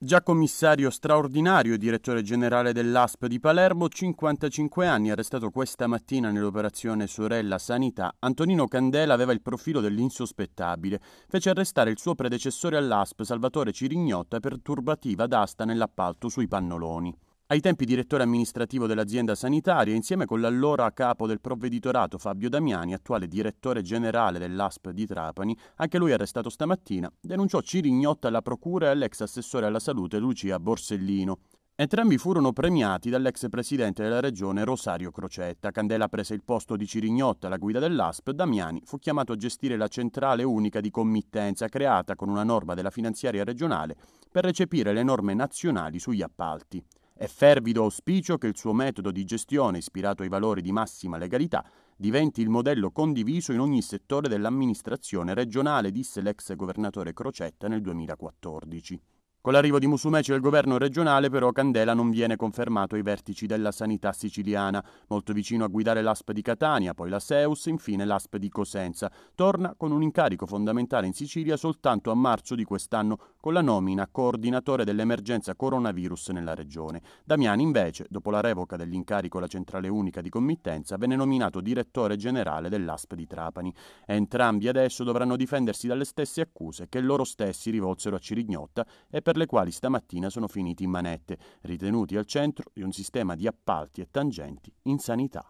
Già commissario straordinario e direttore generale dell'ASP di Palermo, 55 anni, arrestato questa mattina nell'operazione Sorella Sanità, Antonino Candela aveva il profilo dell'insospettabile. Fece arrestare il suo predecessore all'ASP, Salvatore Cirignotta, per turbativa d'asta nell'appalto sui pannoloni. Ai tempi direttore amministrativo dell'azienda sanitaria, insieme con l'allora capo del provveditorato Fabio Damiani, attuale direttore generale dell'ASP di Trapani, anche lui arrestato stamattina, denunciò Cirignotta alla procura e all'ex assessore alla salute Lucia Borsellino. Entrambi furono premiati dall'ex presidente della regione Rosario Crocetta. Candela prese il posto di Cirignotta alla guida dell'ASP. Damiani fu chiamato a gestire la centrale unica di committenza creata con una norma della finanziaria regionale per recepire le norme nazionali sugli appalti. È fervido auspicio che il suo metodo di gestione, ispirato ai valori di massima legalità, diventi il modello condiviso in ogni settore dell'amministrazione regionale, disse l'ex governatore Crocetta nel 2014. Con l'arrivo di Musumeci al governo regionale, però, Candela non viene confermato ai vertici della sanità siciliana. Molto vicino a guidare l'ASP di Catania, poi la Seus, infine l'ASP di Cosenza. Torna con un incarico fondamentale in Sicilia soltanto a marzo di quest'anno, con la nomina coordinatore dell'emergenza coronavirus nella regione. Damiani, invece, dopo la revoca dell'incarico alla centrale unica di committenza, venne nominato direttore generale dell'ASP di Trapani. Entrambi adesso dovranno difendersi dalle stesse accuse che loro stessi rivolsero a Cirignotta e per le quali stamattina sono finiti in manette, ritenuti al centro di un sistema di appalti e tangenti in sanità.